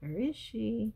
Where is she?